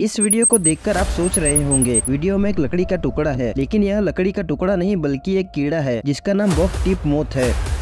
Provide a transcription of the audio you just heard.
इस वीडियो को देखकर आप सोच रहे होंगे, वीडियो में एक लकड़ी का टुकड़ा है, लेकिन यह लकड़ी का टुकड़ा नहीं, बल्कि एक कीड़ा है, जिसका नाम बॉफ टिप मोथ है।